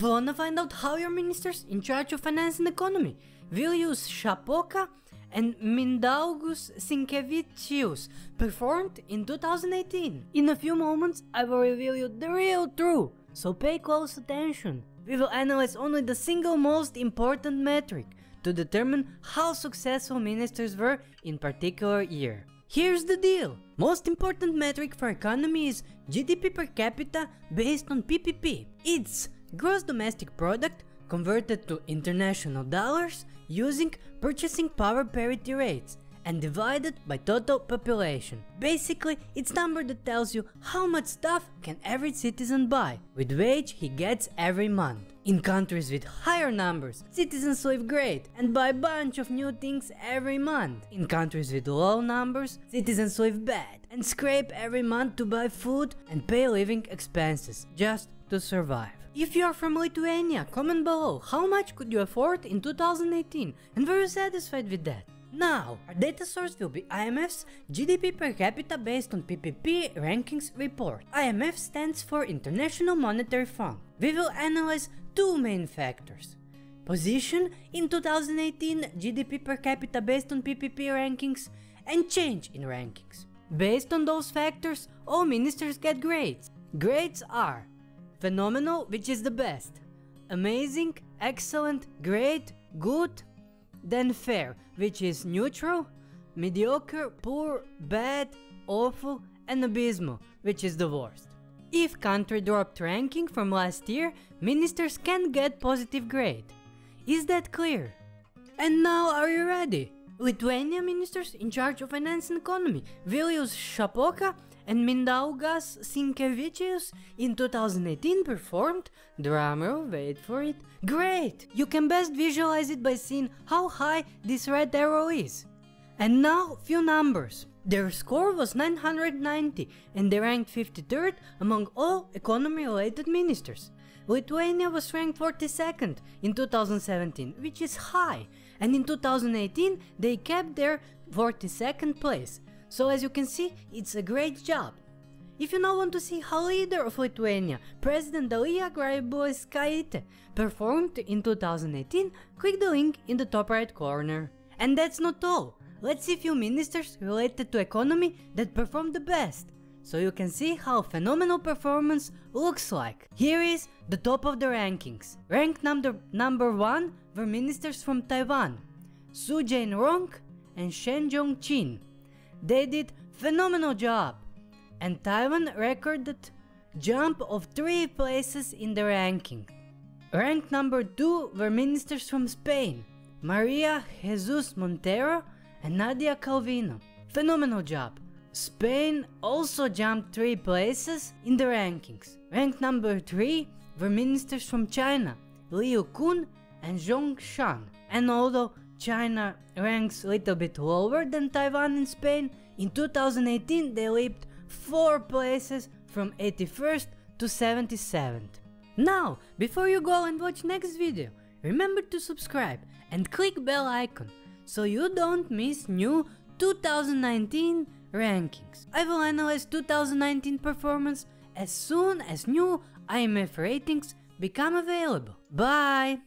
Wanna find out how your ministers in charge of finance and economy, Vilius Šapoka and Mindaugas Sinkevičius, performed in 2018? In a few moments, I will reveal you the real truth, so pay close attention. We will analyze only the single most important metric to determine how successful ministers were in particular year. Here's the deal. Most important metric for economy is GDP per capita based on PPP. It's gross domestic product converted to international dollars using purchasing power parity rates and divided by total population. Basically, it's number that tells you how much stuff can every citizen buy with wage he gets every month. In countries with higher numbers, citizens live great and buy a bunch of new things every month. In countries with low numbers, citizens live bad and scrape every month to buy food and pay living expenses just to survive. If you are from Lithuania, comment below how much could you afford in 2018 and were you satisfied with that? Now, our data source will be IMF's GDP per capita based on PPP rankings report. IMF stands for International Monetary Fund. We will analyze two main factors. Position in 2018 GDP per capita based on PPP rankings and change in rankings. Based on those factors, all ministers get grades. Grades are phenomenal, which is the best, amazing, excellent, great, good, then fair, which is neutral, mediocre, poor, bad, awful, and abysmal, which is the worst. If country dropped ranking from last year, ministers can get positive grade. Is that clear? And now are you ready? Lithuania ministers in charge of finance and economy, Vilius Šapoka and Mindaugas Sinkevičius in 2018 performed, drumroll, wait for it, great! You can best visualize it by seeing how high this red arrow is. And now few numbers. Their score was 990 and they ranked 53rd among all economy related ministers. Lithuania was ranked 42nd in 2017, which is high, and in 2018 they kept their 42nd place. So as you can see, it's a great job. If you now want to see how leader of Lithuania, President Dalia Grybauskaitė, performed in 2018, click the link in the top right corner. And that's not all. Let's see few ministers related to economy that performed the best, so you can see how phenomenal performance looks like. Here is the top of the rankings. Ranked number, number 1 were ministers from Taiwan, Su Jain-rong and Shen Zhong-chin. They did phenomenal job, and Taiwan recorded jump of 3 places in the ranking. Ranked number 2 were ministers from Spain, Maria Jesus Montero and Nadia Calvino. Phenomenal job. Spain also jumped 3 places in the rankings. Ranked number 3 were ministers from China, Liu Kun and Zhong Shan. And although China ranks a little bit lower than Taiwan and Spain, in 2018 they leaped 4 places from 81st to 77th. Now, before you go and watch next video, remember to subscribe and click bell icon so you don't miss new 2019 rankings. I will analyze 2019 performance as soon as new IMF ratings become available. Bye!